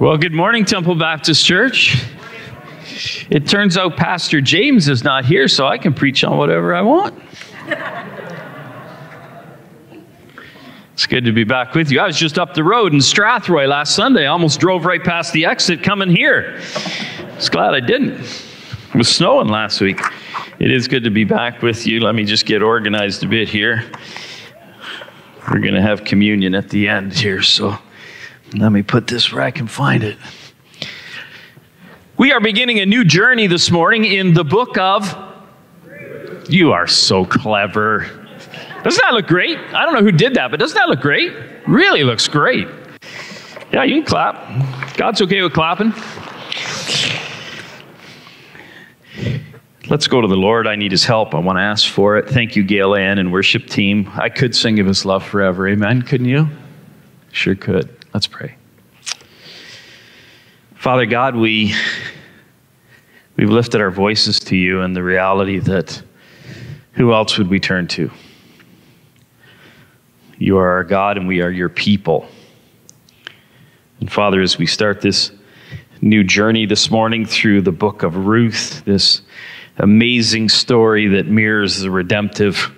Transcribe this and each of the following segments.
Well, good morning, Temple Baptist Church. It turns out Pastor James is not here, so I can preach on whatever I want. It's good to be back with you. I was just up the road in Strathroy last Sunday. I almost drove right past the exit coming here. Was glad I didn't. It was snowing last week. It is good to be back with you. Let me just get organized a bit here. We're going to have communion at the end here, so let me put this where I can find it. We are beginning a new journey this morning in the book of. You are so clever. Doesn't that look great? I don't know who did that, but doesn't that look great? Really looks great. Yeah, you can clap. God's okay with clapping. Let's go to the Lord. I need his help. I want to ask for it. Thank you, Gail Ann and worship team. I could sing of his love forever. Amen. Couldn't you? Sure could. Let's pray. Father God, we, we've lifted our voices to you and the reality that who else would we turn to? You are our God and we are your people. And Father, as we start this new journey this morning through the book of Ruth, this amazing story that mirrors the redemptive,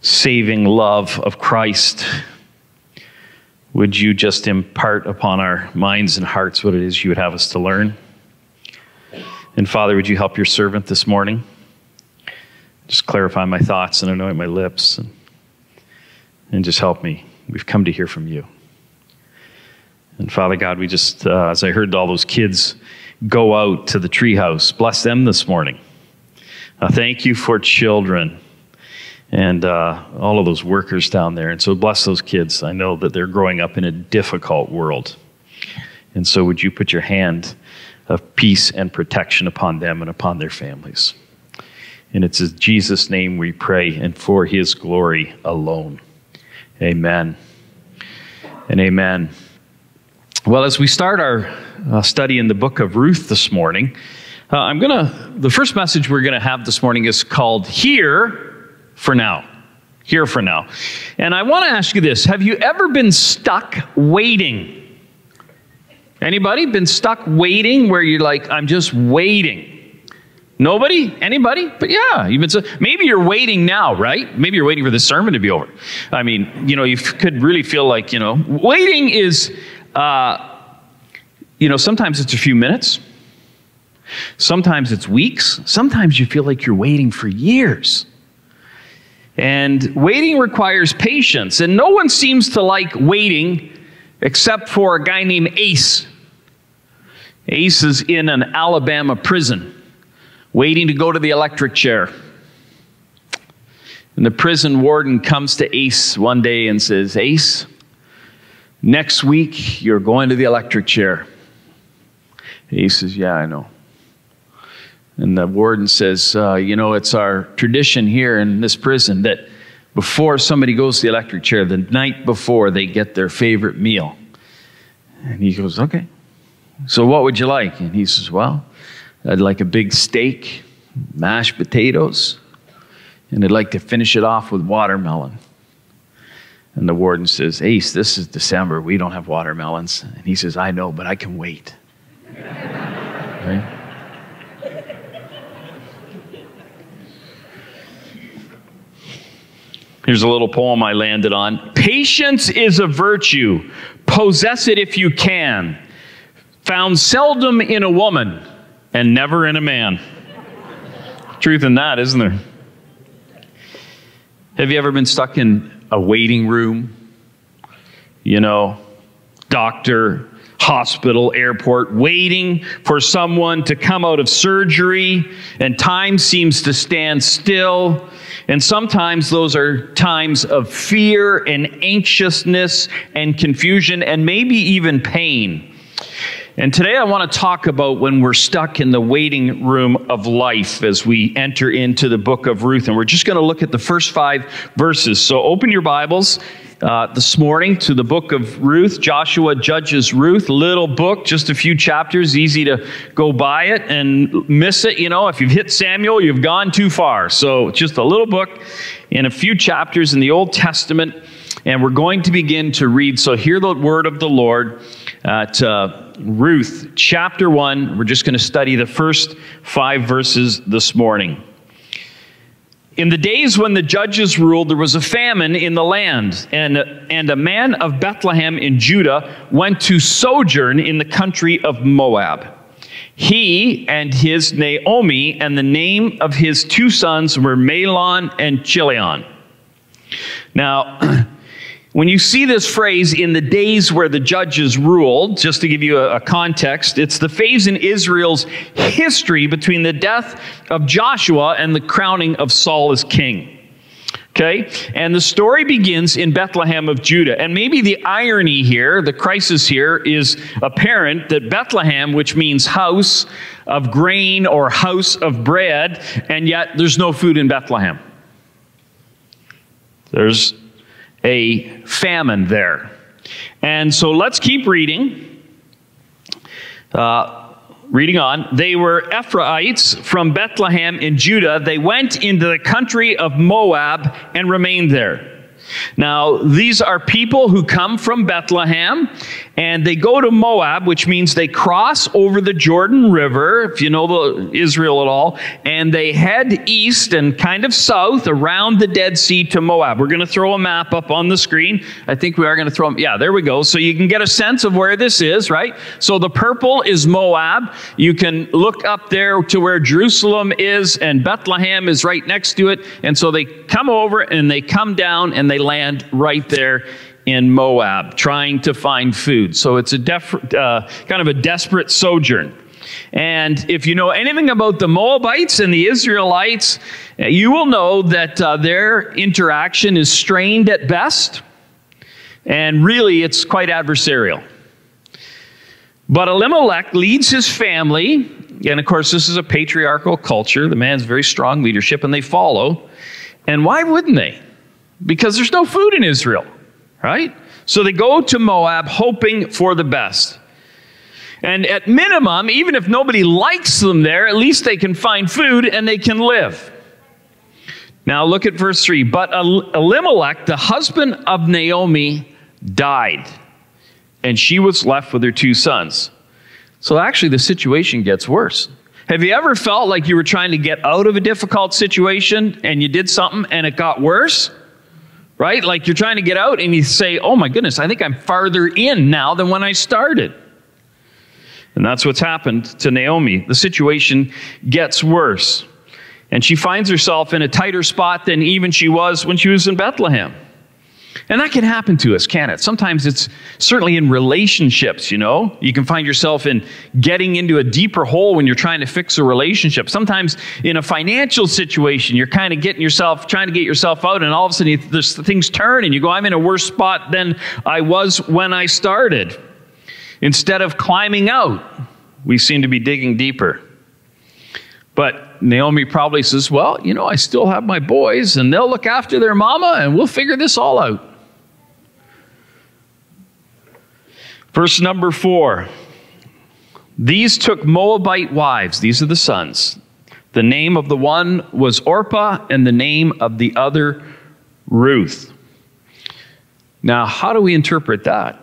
saving love of Christ would you just impart upon our minds and hearts what it is you would have us to learn? And Father, would you help your servant this morning? Just clarify my thoughts and anoint my lips and, and just help me. We've come to hear from you. And Father God, we just, uh, as I heard all those kids go out to the treehouse, bless them this morning. Uh, thank you for children and uh, all of those workers down there. And so bless those kids. I know that they're growing up in a difficult world. And so would you put your hand of peace and protection upon them and upon their families? And it's in Jesus' name we pray and for his glory alone. Amen. And amen. Well, as we start our uh, study in the book of Ruth this morning, uh, I'm going to, the first message we're going to have this morning is called Here for now. Here for now. And I want to ask you this Have you ever been stuck waiting? Anybody been stuck waiting where you're like, I'm just waiting? Nobody? Anybody? But yeah, you've been so, maybe you're waiting now, right? Maybe you're waiting for the sermon to be over. I mean, you know, you could really feel like, you know, waiting is, uh, you know, sometimes it's a few minutes, sometimes it's weeks, sometimes you feel like you're waiting for years. And waiting requires patience, and no one seems to like waiting except for a guy named Ace. Ace is in an Alabama prison, waiting to go to the electric chair. And the prison warden comes to Ace one day and says, Ace, next week you're going to the electric chair. Ace says, Yeah, I know. And the warden says, uh, You know, it's our tradition here in this prison that before somebody goes to the electric chair, the night before they get their favorite meal. And he goes, Okay. So what would you like? And he says, Well, I'd like a big steak, mashed potatoes, and I'd like to finish it off with watermelon. And the warden says, Ace, this is December. We don't have watermelons. And he says, I know, but I can wait. right? Here's a little poem I landed on. Patience is a virtue. Possess it if you can. Found seldom in a woman and never in a man. Truth in that, isn't there? Have you ever been stuck in a waiting room? You know, doctor, hospital, airport, waiting for someone to come out of surgery, and time seems to stand still. And sometimes those are times of fear and anxiousness and confusion and maybe even pain. And today I want to talk about when we're stuck in the waiting room of life as we enter into the book of Ruth. And we're just going to look at the first five verses. So open your Bibles uh, this morning to the book of Ruth. Joshua judges Ruth, little book, just a few chapters, easy to go by it and miss it. You know, if you've hit Samuel, you've gone too far. So just a little book in a few chapters in the Old Testament. And we're going to begin to read. So hear the word of the Lord at uh, Ruth chapter 1. We're just going to study the first five verses this morning. In the days when the judges ruled, there was a famine in the land, and, and a man of Bethlehem in Judah went to sojourn in the country of Moab. He and his Naomi, and the name of his two sons were Mahlon and Chilion. Now, when you see this phrase, in the days where the judges ruled, just to give you a, a, context, it's the phase in Israel's history between the death of Joshua and the crowning of Saul as king. Okay? And the story begins in Bethlehem of Judah. And maybe the irony here, the crisis here, is apparent that Bethlehem, which means house of grain or house of bread, and yet there's no food in Bethlehem. There's a famine there. And so let's keep reading. Uh, reading on. They were Ephrathites from Bethlehem in Judah. They went into the country of Moab and remained there. Now, these are people who come from Bethlehem and they go to Moab, which means they cross over the Jordan River, if you know the, Israel at all, and they head east and kind of south around the Dead Sea to Moab. We're going to throw a map up on the screen. I think we are going to throw them. Yeah, there we go. So you can get a sense of where this is, right? So the purple is Moab. You can look up there to where Jerusalem is, and Bethlehem is right next to it. And so they come over and they come down and they land right there in Moab trying to find food. So it's a def- uh, kind of a desperate sojourn. And if you know anything about the Moabites and the Israelites, you will know that uh, their interaction is strained at best, and really it's quite adversarial. But Elimelech leads his family, and of course, this is a patriarchal culture. The man's very strong leadership, and they follow. And why wouldn't they? Because there's no food in Israel right? So they go to Moab hoping for the best. And at minimum, even if nobody likes them there, at least they can find food and they can live. Now look at verse 3. But Elimelech, the husband of Naomi, died, and she was left with her two sons. So actually, the situation gets worse. Have you ever felt like you were trying to get out of a difficult situation and you did something and it got worse? Right? Like you're trying to get out and you say, oh my goodness, I think I'm farther in now than when I started. And that's what's happened to Naomi. The situation gets worse. And she finds herself in a tighter spot than even she was when she was in Bethlehem. And that can happen to us, can it? Sometimes it's certainly in relationships, you know. You can find yourself in getting into a deeper hole when you're trying to fix a relationship. Sometimes in a financial situation, you're kind of getting yourself, trying to get yourself out, and all of a sudden you, there's, things turn and you go, I'm in a worse spot than I was when I started. Instead of climbing out, we seem to be digging deeper. But Naomi probably says, Well, you know, I still have my boys, and they'll look after their mama, and we'll figure this all out. Verse number four These took Moabite wives, these are the sons. The name of the one was Orpah, and the name of the other Ruth. Now, how do we interpret that?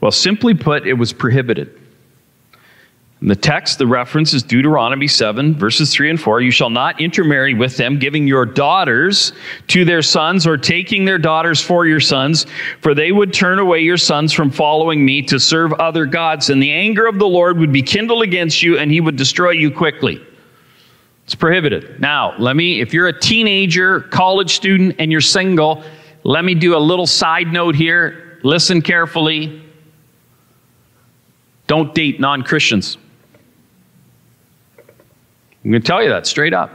Well, simply put, it was prohibited. In the text, the reference is Deuteronomy 7, verses 3 and 4. You shall not intermarry with them, giving your daughters to their sons or taking their daughters for your sons, for they would turn away your sons from following me to serve other gods, and the anger of the Lord would be kindled against you, and he would destroy you quickly. It's prohibited. Now, let me, if you're a teenager, college student, and you're single, let me do a little side note here. Listen carefully. Don't date non Christians. I'm going to tell you that straight up.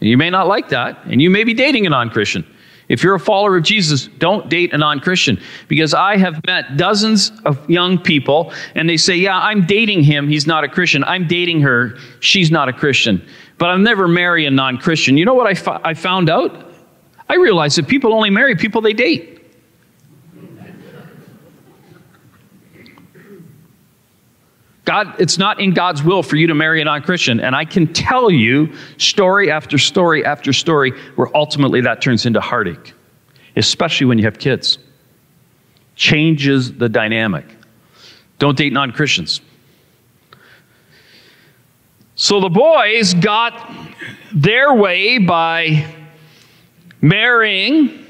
You may not like that, and you may be dating a non Christian. If you're a follower of Jesus, don't date a non Christian. Because I have met dozens of young people, and they say, Yeah, I'm dating him. He's not a Christian. I'm dating her. She's not a Christian. But I'll never marry a non Christian. You know what I, fo- I found out? I realized that people only marry people they date. God, it's not in God's will for you to marry a non Christian. And I can tell you story after story after story where ultimately that turns into heartache, especially when you have kids. changes the dynamic. Don't date non Christians. So the boys got their way by marrying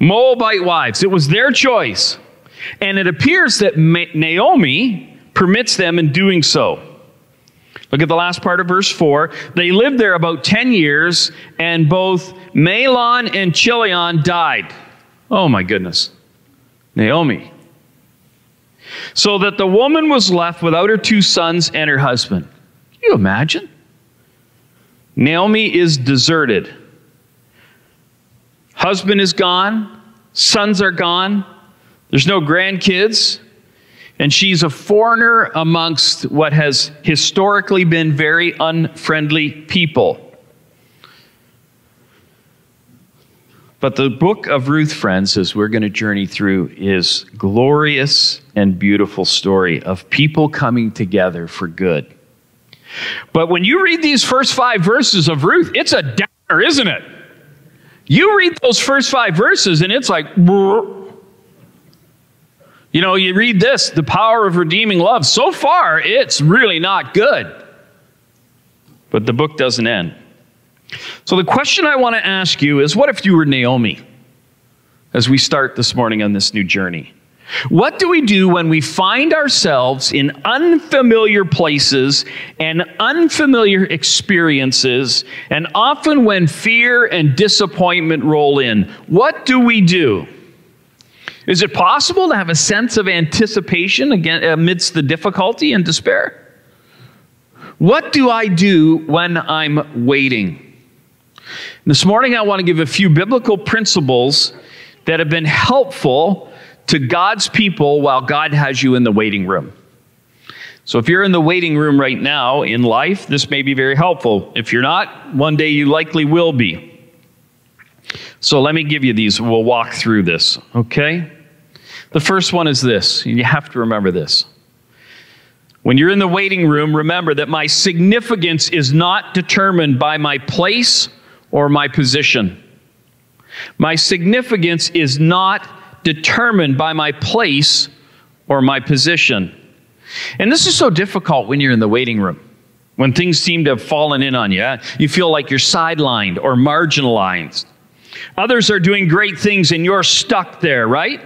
Moabite wives. It was their choice. And it appears that Naomi permits them in doing so. Look at the last part of verse 4. They lived there about 10 years, and both Mahlon and Chilion died. Oh my goodness. Naomi. So that the woman was left without her two sons and her husband. Can you imagine? Naomi is deserted. Husband is gone, sons are gone, there's no grandkids, and she's a foreigner amongst what has historically been very unfriendly people. But the book of Ruth, friends, as we're going to journey through, is glorious and beautiful story of people coming together for good. But when you read these first five verses of Ruth, it's a downer, isn't it? You read those first five verses and it's like, you know, you read this, the power of redeeming love. So far, it's really not good. But the book doesn't end. So the question I want to ask you is what if you were Naomi as we start this morning on this new journey? What do we do when we find ourselves in unfamiliar places and unfamiliar experiences, and often when fear and disappointment roll in? What do we do? Is it possible to have a sense of anticipation amidst the difficulty and despair? What do I do when I'm waiting? This morning, I want to give a few biblical principles that have been helpful to God's people while God has you in the waiting room. So, if you're in the waiting room right now in life, this may be very helpful. If you're not, one day you likely will be. So, let me give you these. We'll walk through this, okay? The first one is this, you have to remember this. When you're in the waiting room, remember that my significance is not determined by my place or my position. My significance is not determined by my place or my position. And this is so difficult when you're in the waiting room, when things seem to have fallen in on you. You feel like you're sidelined or marginalized. Others are doing great things and you're stuck there, right?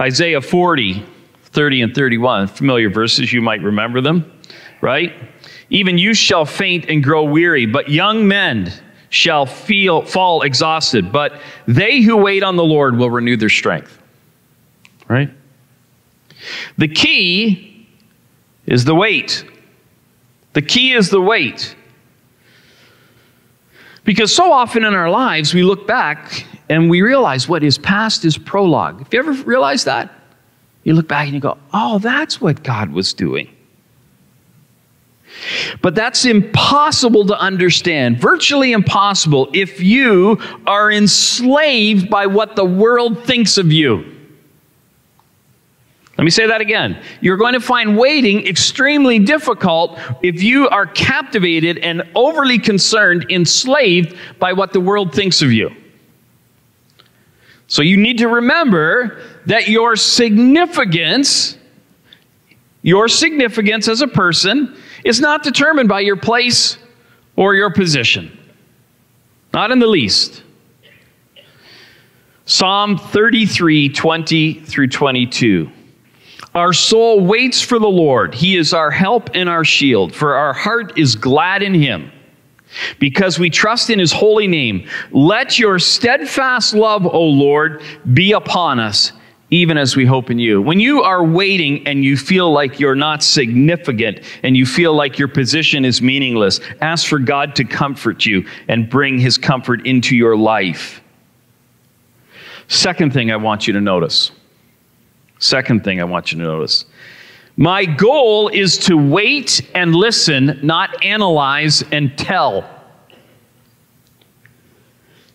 Isaiah 40, 30 and 31, familiar verses, you might remember them, right? Even you shall faint and grow weary, but young men shall feel, fall exhausted, but they who wait on the Lord will renew their strength. Right? The key is the wait. The key is the wait. Because so often in our lives, we look back and we realize what is past is prologue. Have you ever realized that? You look back and you go, oh, that's what God was doing. But that's impossible to understand, virtually impossible, if you are enslaved by what the world thinks of you. Let me say that again. You're going to find waiting extremely difficult if you are captivated and overly concerned, enslaved by what the world thinks of you. So you need to remember that your significance, your significance as a person, is not determined by your place or your position. Not in the least. Psalm 33, 20 through 22. Our soul waits for the Lord. He is our help and our shield, for our heart is glad in him because we trust in his holy name. Let your steadfast love, O Lord, be upon us, even as we hope in you. When you are waiting and you feel like you're not significant and you feel like your position is meaningless, ask for God to comfort you and bring his comfort into your life. Second thing I want you to notice. Second thing I want you to notice my goal is to wait and listen, not analyze and tell.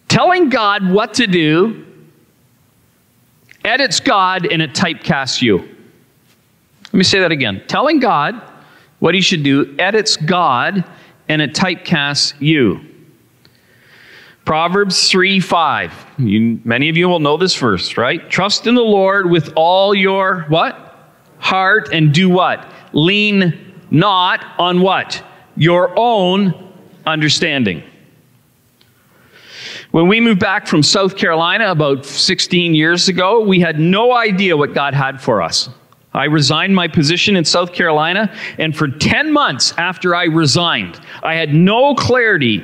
Telling God what to do edits God and it typecasts you. Let me say that again. Telling God what he should do edits God and it typecasts you. Proverbs 3 5. You, many of you will know this verse, right? Trust in the Lord with all your what? Heart and do what? Lean not on what? Your own understanding. When we moved back from South Carolina about 16 years ago, we had no idea what God had for us. I resigned my position in South Carolina, and for 10 months after I resigned, I had no clarity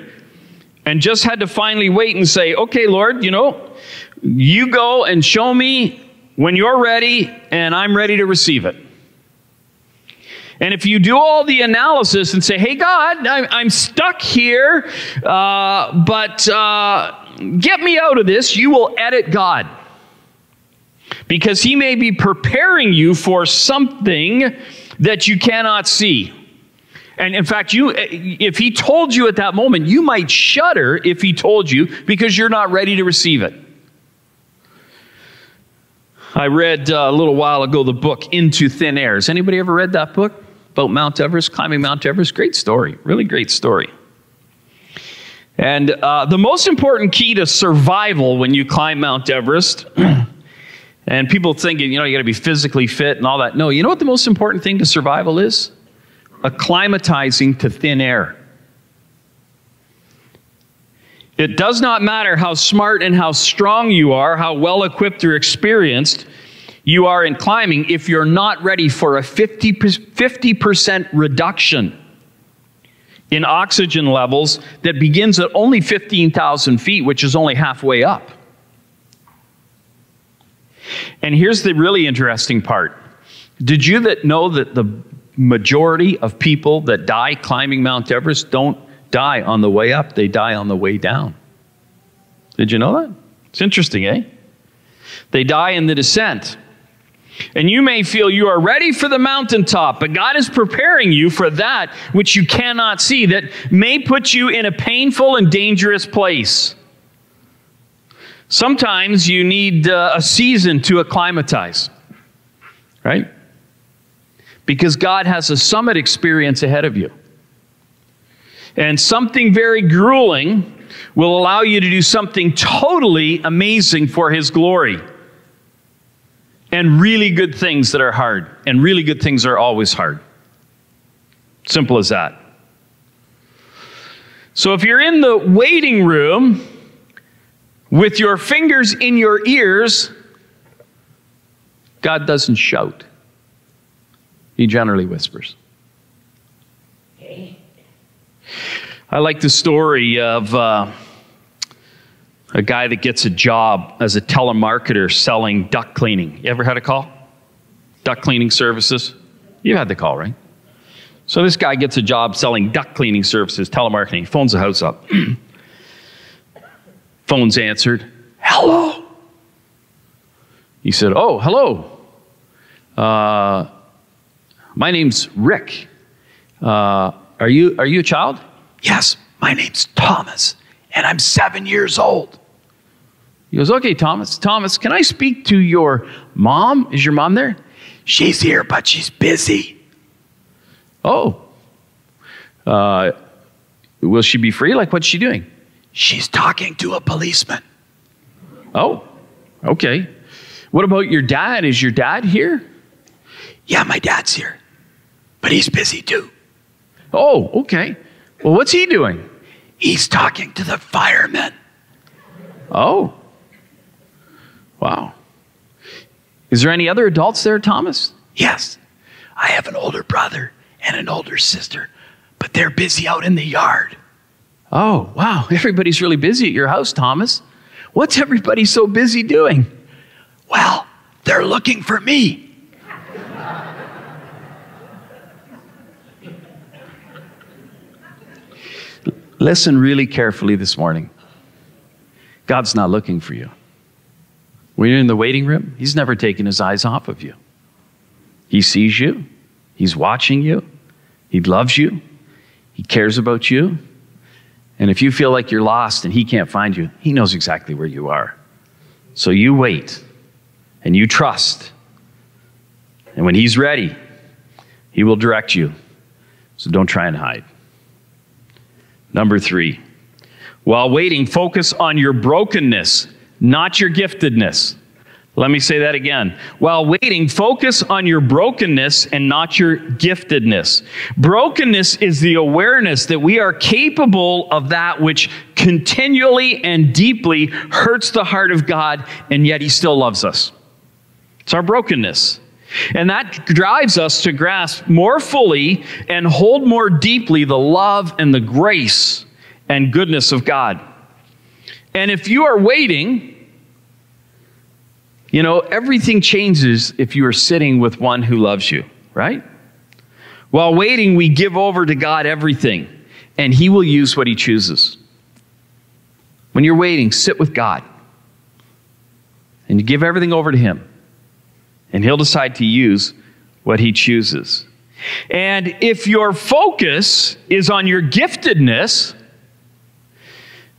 and just had to finally wait and say, okay, Lord, you know, you go and show me when you're ready, and I'm ready to receive it. And if you do all the analysis and say, hey, God, I'm, stuck here, uh, but uh, get me out of this, you will edit God. Because he may be preparing you for something that you cannot see. And in fact, you, if he told you at that moment, you might shudder if he told you because you're not ready to receive it. I read uh, a little while ago the book Into Thin Air. Has anybody ever read that book about Mount Everest, climbing Mount Everest? Great story, really great story. And uh, the most important key to survival when you climb Mount Everest, and people thinking, you know, you got to be physically fit and all that. No, you know what the most important thing to survival is? Acclimatizing to thin air. It does not matter how smart and how strong you are, how well equipped or experienced you are in climbing, if you're not ready for a 50, 50% reduction in oxygen levels that begins at only 15,000 feet, which is only halfway up. And here's the really interesting part. Did you that know that the majority of people that die climbing Mount Everest don't die on the way up, they die on the way down. Did you know that? It's interesting, eh? They die in the descent. And you may feel you are ready for the mountaintop, but God is preparing you for that which you cannot see, that may put you in a painful and dangerous place. Sometimes you need uh, a season to acclimatize, right? Because God has a summit experience ahead of you. And something very grueling will allow you to do something totally amazing for His glory. And really good things that are hard. And really good things are always hard. Simple as that. So if you're in the waiting room with your fingers in your ears, God doesn't shout. He generally whispers. I like the story of uh, a guy that gets a job as a telemarketer selling duct cleaning. You ever had a call? Duct cleaning services? You had the call, right? So this guy gets a job selling duct cleaning services, telemarketing. phones the house up. Phone's answered. Hello. He said, Oh, hello. Uh, my name's Rick. Uh, are, you, are you a child? Yes, my name's Thomas, and I'm seven years old. He goes, Okay, Thomas. Thomas, can I speak to your mom? Is your mom there? She's here, but she's busy. Oh. Uh, will she be free? Like, what's she doing? She's talking to a policeman. Oh, okay. What about your dad? Is your dad here? Yeah, my dad's here but he's busy too. Oh, okay. Well, what's he doing? He's talking to the firemen. Oh. Wow. Is there any other adults there, Thomas? Yes. I have an older brother and an older sister, but they're busy out in the yard. Oh, wow. Everybody's really busy at your house, Thomas. What's everybody so busy doing? Well, they're looking for me. Listen really carefully this morning. God's not looking for you. When you're in the waiting room, He's never taken His eyes off of you. He sees you, He's watching you, He loves you, He cares about you. And if you feel like you're lost and He can't find you, He knows exactly where you are. So you wait and you trust. And when He's ready, He will direct you. So don't try and hide. Number three, While waiting, focus on your brokenness, not your giftedness. Let me say that again. While waiting, focus on your brokenness and not your giftedness. Brokenness is the awareness that we are capable of that which continually and deeply hurts the heart of God, and yet He still loves us. It's our brokenness. And that drives us to grasp more fully and hold more deeply the love and the grace and goodness of God. And if you are waiting, you know, everything changes if you are sitting with one who loves you, right? While waiting, we give over to God everything, and He will use what He chooses. When you're waiting, sit with God and you give everything over to Him and he'll decide to use what he chooses. And if your focus is on your giftedness,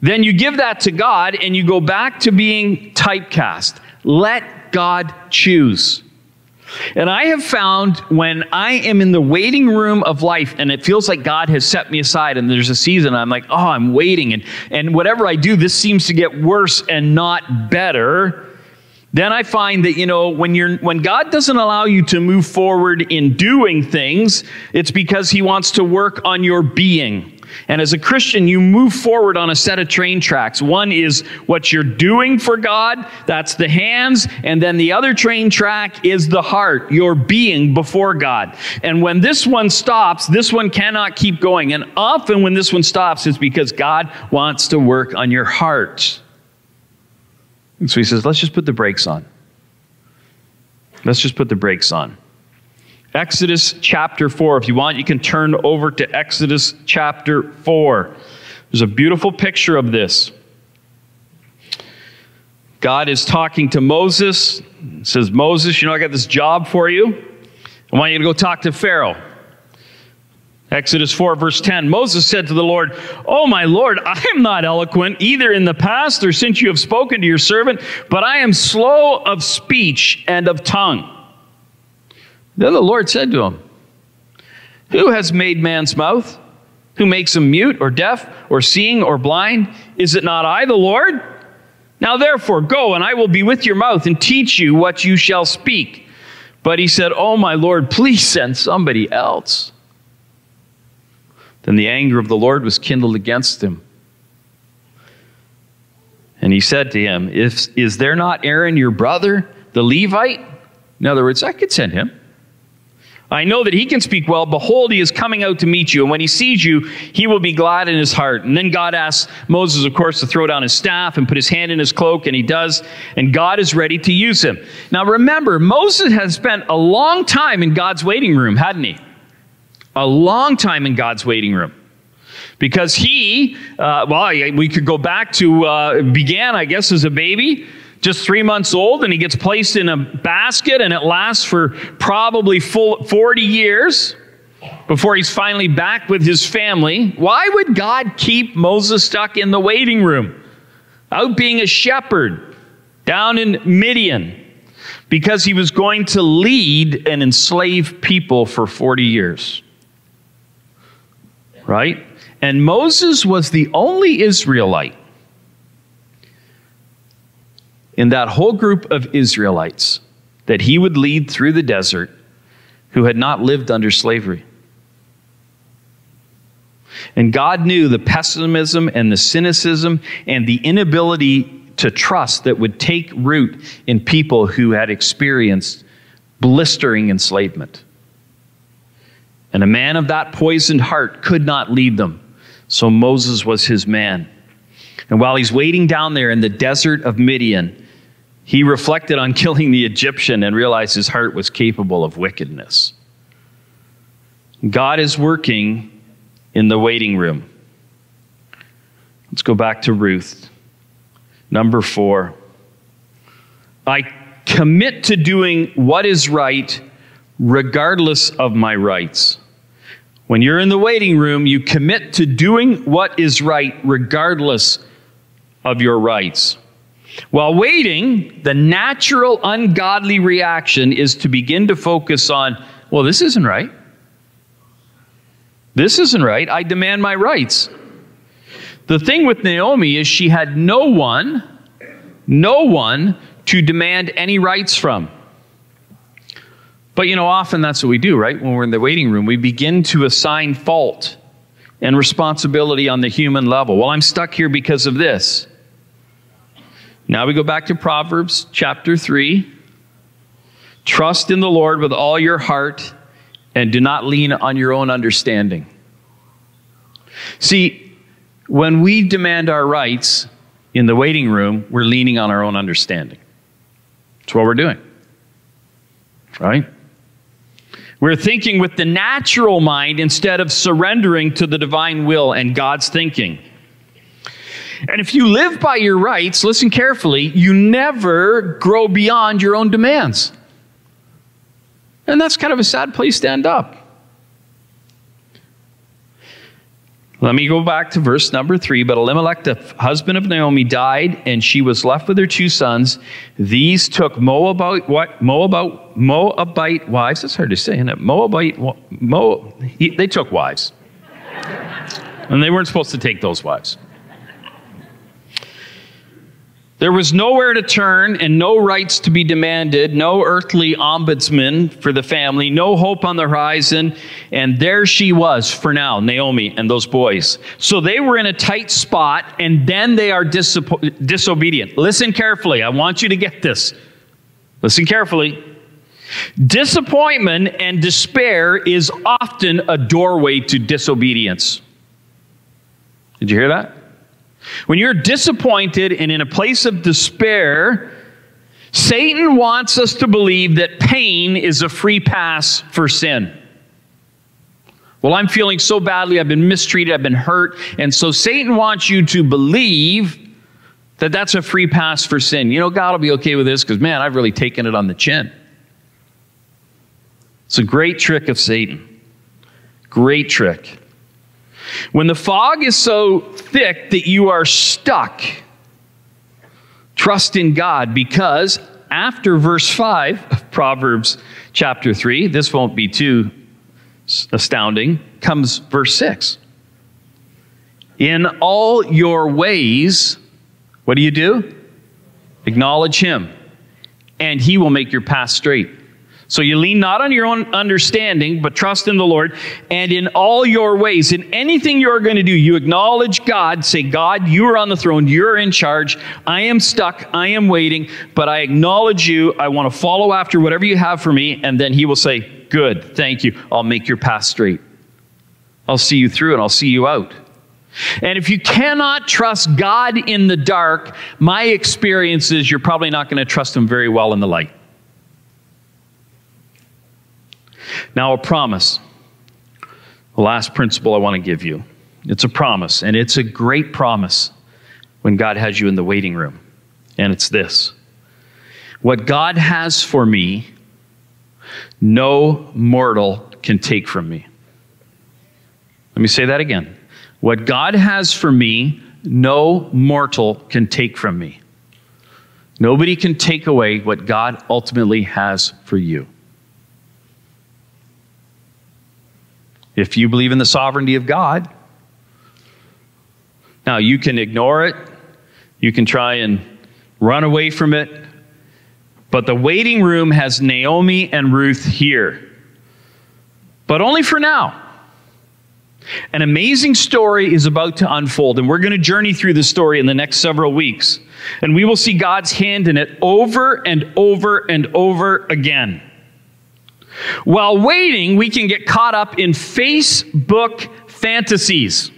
then you give that to God and you go back to being typecast. Let God choose. And I have found when I am in the waiting room of life and it feels like God has set me aside and there's a season, I'm like, oh, I'm waiting. And, and whatever I do, this seems to get worse and not better then I find that, you know, when, you're, when God doesn't allow you to move forward in doing things, it's because He wants to work on your being. And as a Christian, you move forward on a set of train tracks. One is what you're doing for God, that's the hands. And then the other train track is the heart, your being before God. And when this one stops, this one cannot keep going. And often when this one stops, it's because God wants to work on your heart. And so he says, let's just put the brakes on. Let's just put the brakes on. Exodus chapter 4. If you want, you can turn over to Exodus chapter 4. There's a beautiful picture of this. God is talking to Moses. says, Moses, you know, I got this job for you. I want you to go talk to Pharaoh. Exodus 4, verse 10 Moses said to the Lord, Oh, my Lord, I am not eloquent either in the past or since you have spoken to your servant, but I am slow of speech and of tongue. Then the Lord said to him, Who has made man's mouth? Who makes him mute or deaf or seeing or blind? Is it not I, the Lord? Now therefore, go, and I will be with your mouth and teach you what you shall speak. But he said, Oh, my Lord, please send somebody else. Then the anger of the Lord was kindled against him. And he said to him, Is, is there not Aaron your brother, the Levite? In other words, I could send him. I know that he can speak well. Behold, he is coming out to meet you. And when he sees you, he will be glad in his heart. And then God asks Moses, of course, to throw down his staff and put his hand in his cloak, and he does. And God is ready to use him. Now remember, Moses has spent a long time in God's waiting room, hadn't he? A long time in God's waiting room. Because he, uh, well, we could go back to, uh, began, I guess, as a baby, just three months old, and he gets placed in a basket, and it lasts for probably full 40 years before he's finally back with his family. Why would God keep Moses stuck in the waiting room, out being a shepherd down in Midian? Because he was going to lead and enslave people for 40 years right? And Moses was the only Israelite in that whole group of Israelites that he would lead through the desert who had not lived under slavery. And God knew the pessimism and the cynicism and the inability to trust that would take root in people who had experienced blistering enslavement. And a man of that poisoned heart could not lead them. So Moses was his man. And while he's waiting down there in the desert of Midian, he reflected on killing the Egyptian and realized his heart was capable of wickedness. God is working in the waiting room. Let's go back to Ruth. Number four. I commit to doing what is right regardless of my rights. When you're in the waiting room, you commit to doing what is right regardless of your rights. While waiting, the natural ungodly reaction is to begin to focus on, well, this isn't right. This isn't right. I demand my rights. the thing with Naomi is she had no one, no one to demand any rights from. But you know, often that's what we do, right? When we're in the waiting room, we begin to assign fault and responsibility on the human level. Well, I'm stuck here because of this. Now we go back to Proverbs chapter 3. Trust in the Lord with all your heart and do not lean on your own understanding. See, when we demand our rights in the waiting room, we're leaning on our own understanding. That's what we're doing. Right? We're thinking with the natural mind instead of surrendering to the divine will and God's thinking. And if you live by your rights, listen carefully, you never grow beyond your own demands. And that's kind of a sad place to end up. Let me go back to verse number three. But Elimelech, the husband of Naomi, died, and she was left with her two sons. These took Moabite, what? Moabite, Moabite wives. That's hard to say, isn't it? Moabite, Mo, they took wives. and they weren't supposed to take those wives. There was nowhere to turn and no rights to be demanded, no earthly ombudsman for the family, no hope on the horizon. And there she was for now, Naomi and those boys. So they were in a tight spot and then they are disobedient. Listen carefully. I want you to get this. Listen carefully. Disappointment and despair is often a doorway to disobedience. Did you hear that? When you're disappointed and in a place of despair, Satan wants us to believe that pain is a free pass for sin. Well, I'm feeling so badly, I've been mistreated, I've been hurt, and so Satan wants you to believe that that's a free pass for sin. You know, God will be okay with this because, man, I've really taken it on the chin. It's a great trick of Satan. Great trick. When the fog is so thick that you are stuck, trust in God because after verse 5 of Proverbs chapter 3, this won't be too astounding, comes verse 6. In all your ways, what do you do? Acknowledge him, and he will make your path straight. So you lean not on your own understanding, but trust in the Lord. And in all your ways, in anything you're going to do, you acknowledge God. Say, God, you are on the throne. You're in charge. I am stuck. I am waiting, but I acknowledge you. I want to follow after whatever you have for me. And then he will say, Good. Thank you. I'll make your path straight. I'll see you through and I'll see you out. And if you cannot trust God in the dark, my experience is you're probably not going to trust him very well in the light. Now, a promise. The last principle I want to give you. It's a promise, and it's a great promise when God has you in the waiting room. And it's this What God has for me, no mortal can take from me. Let me say that again. What God has for me, no mortal can take from me. Nobody can take away what God ultimately has for you. If you believe in the sovereignty of God. Now, you can ignore it, you can try and run away from it, but the waiting room has Naomi and Ruth here. But only for now. An amazing story is about to unfold, and we're going to journey through the story in the next several weeks. And we will see God's hand in it over and over and over again. While waiting, we can get caught up in Facebook fantasies.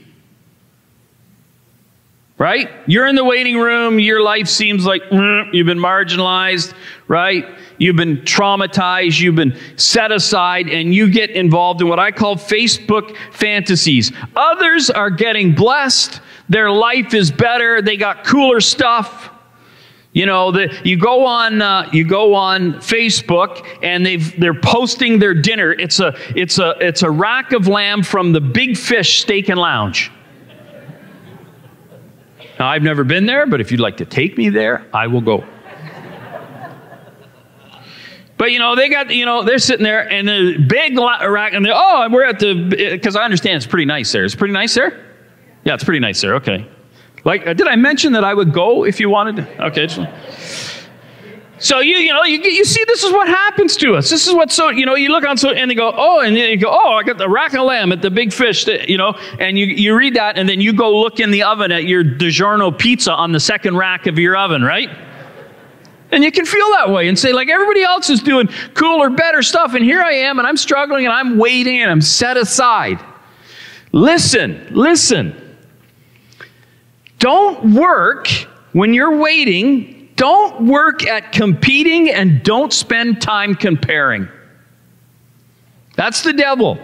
Right? You're in the waiting room, your life seems like mm, you've been marginalized, right? You've been traumatized, you've been set aside, and you get involved in what I call Facebook fantasies. Others are getting blessed, their life is better, they got cooler stuff. You know, the, you go on uh, you go on Facebook and they've they're posting their dinner. It's a it's a it's a rack of lamb from the Big Fish Steak and Lounge. Now I've never been there, but if you'd like to take me there, I will go. But you know, they got you know they're sitting there and the big rack and they oh we're at the because I understand it's pretty nice there. It's pretty nice there. Yeah, it's pretty nice there. Okay. Like, uh, did I mention that I would go if you wanted to? Okay. So you you know you you see this is what happens to us. This is what so you know you look on so and they go oh and you go oh I got the rack of lamb at the big fish that, you know and you you read that and then you go look in the oven at your DiGiorno pizza on the second rack of your oven right. And you can feel that way and say, like, everybody else is doing cooler, better stuff, and here I am, and I'm struggling, and I'm waiting, and I'm set aside. Listen, listen. Don't work when you're waiting don't work at competing and don't spend time comparing. That's the devil.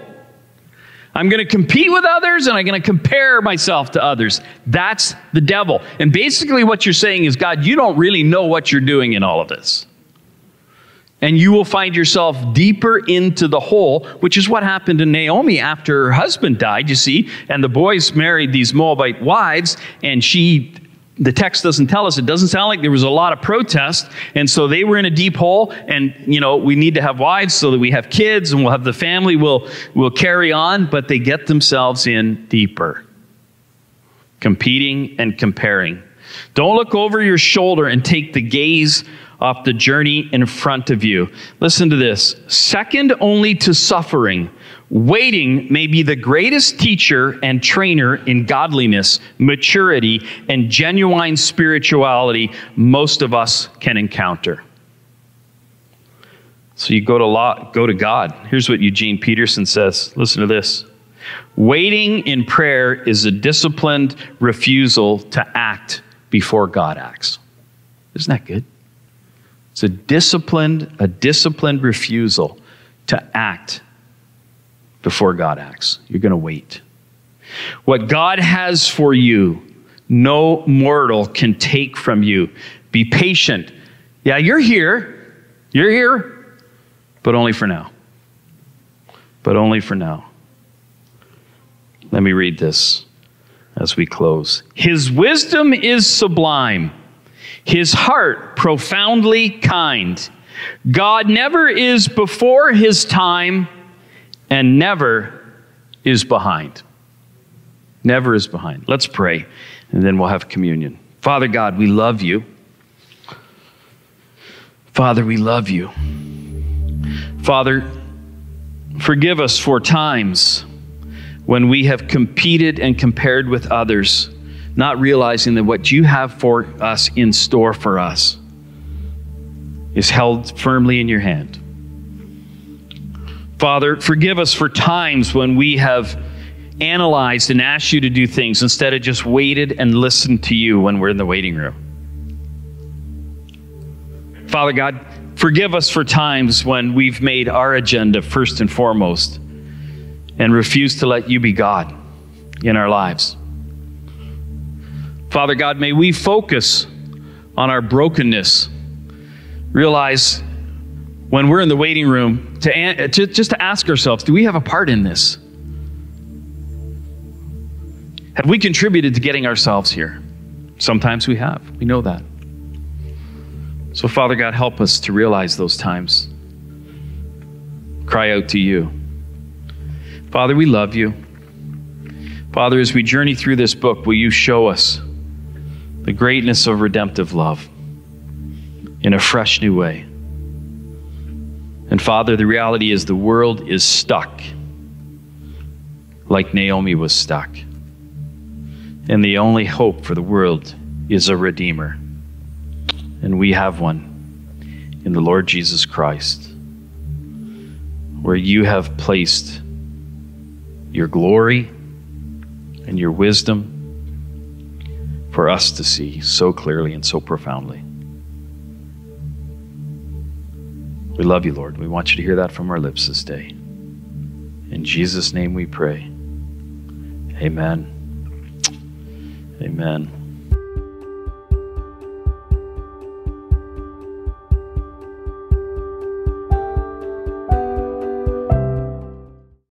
I'm going to compete with others and I'm going to compare myself to others. That's the devil. And basically, what you're saying is, God, you don't really know what you're doing in all of this. And you will find yourself deeper into the hole, which is what happened to Naomi after her husband died, you see. And the boys married these Moabite wives, and she the text doesn't tell us. It doesn't sound like there was a lot of protest. And so they were in a deep hole. And, you know, we need to have wives so that we have kids and we'll have the family we'll, we'll carry on. But they get themselves in deeper, competing and comparing. Don't look over your shoulder and take the gaze off the journey in front of you. Listen to this. Second only to suffering Waiting may be the greatest teacher and trainer in godliness, maturity, and genuine spirituality most of us can encounter. So you go to law, go to God. Here's what Eugene Peterson says. Listen to this. Waiting in prayer is a disciplined refusal to act before God acts. Isn't that good? It's a disciplined, a disciplined refusal to act before God acts. You're going to wait. What God has for you, no mortal can take from you. Be patient. Yeah, you're here. You're here, but only for now. But only for now. Let me read this as we close. His wisdom is sublime, his heart profoundly kind. God never is before his time and never is behind. Never is behind. Let's pray, and then we'll have communion. Father God, we love you. Father, we love you. Father, forgive us for times when we have competed and compared with others, not realizing that what you have for us in store for us is held firmly in your hand. Father, forgive us for times when we have analyzed and asked you to do things instead of just waited and listened to you when we're in the waiting room. Father God, forgive us for times when we've made our agenda first and foremost and refused to let you be God in our lives. Father God, may we focus on our brokenness, realize when we're in the waiting room to, to, uh, just to ask ourselves do we have a part in this? Have we contributed to getting ourselves here? Sometimes we have. We know that. So, Father God, help us to realize those times. Cry out to you. Father, we love you. Father, as we journey through this book, will you show us the greatness of redemptive love in a fresh new way? And Father, the reality is the world is stuck like Naomi was stuck. And the only hope for the world is a Redeemer. And we have one in the Lord Jesus Christ, where you have placed your glory and your wisdom for us to see so clearly and so profoundly. We love you, Lord. We want you to hear that from our lips this day. In Jesus' name we pray. Amen. Amen.